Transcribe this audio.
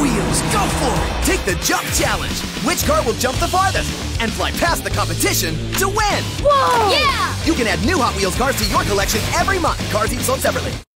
wheels, go for it! Take the jump challenge. Which car will jump the farthest and fly past the competition to win? Whoa! Yeah! You can add new Hot Wheels cars to your collection every month. Cars each sold separately.